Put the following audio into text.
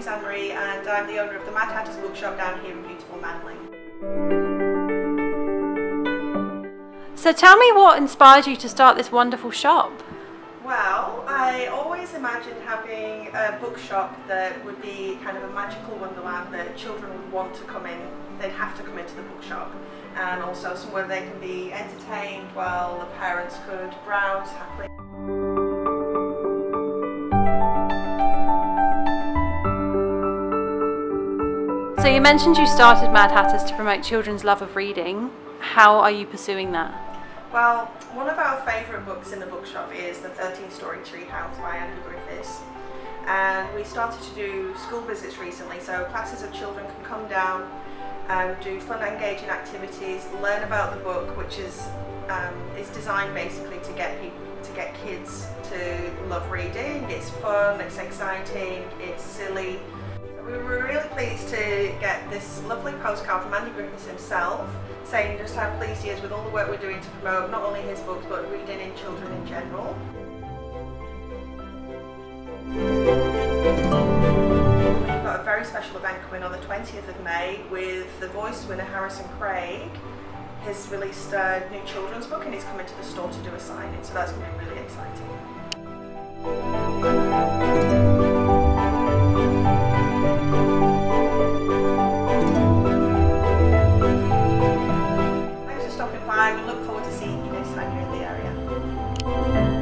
name's Anne-Marie and I'm the owner of the Mad Hatters Bookshop down here in beautiful Manly. So tell me what inspired you to start this wonderful shop? Well, I always imagined having a bookshop that would be kind of a magical wonderland that children would want to come in. They'd have to come into the bookshop and also somewhere they can be entertained while the parents could browse happily. So you mentioned you started Mad Hatters to promote children's love of reading. How are you pursuing that? Well, one of our favourite books in the bookshop is The 13 Story Treehouse by Andy Griffiths. And we started to do school visits recently, so classes of children can come down and do fun engaging activities, learn about the book, which is um, is designed basically to get people to get kids to love reading. It's fun, it's exciting, it's silly, we were really pleased to get this lovely postcard from Andy Griffiths himself saying just how pleased he is with all the work we're doing to promote not only his books but reading in children in general. We've got a very special event coming on the 20th of May with the voice winner Harrison Craig. He's released a new children's book and he's coming to the store to do a signing so that's going to be really exciting. I will look forward to seeing you next time you're in the area.